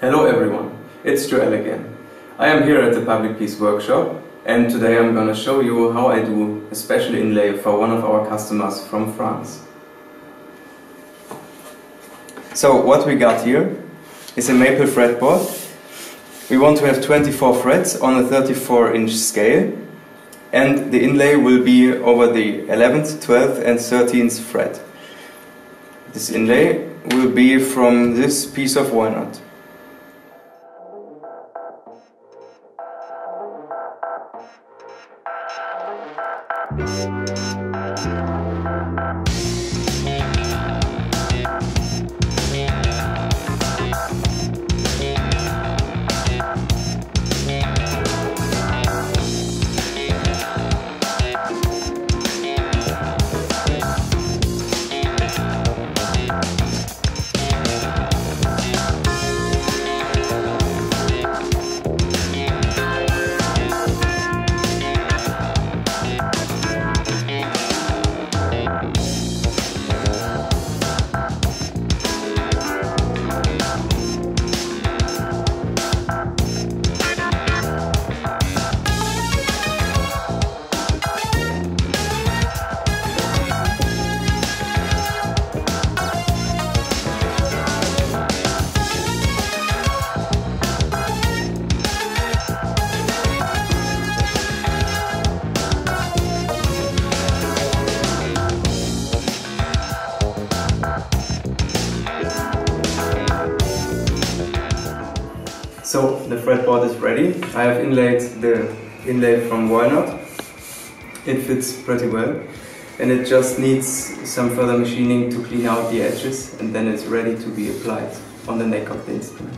Hello everyone, it's Joel again. I am here at the Public Peace Workshop and today I'm gonna show you how I do a special inlay for one of our customers from France. So what we got here is a maple fretboard. We want to have 24 frets on a 34 inch scale and the inlay will be over the 11th, 12th and 13th fret. This inlay will be from this piece of walnut. So the fretboard is ready. I have inlaid the inlay from walnut. It fits pretty well and it just needs some further machining to clean out the edges and then it's ready to be applied on the neck of the instrument.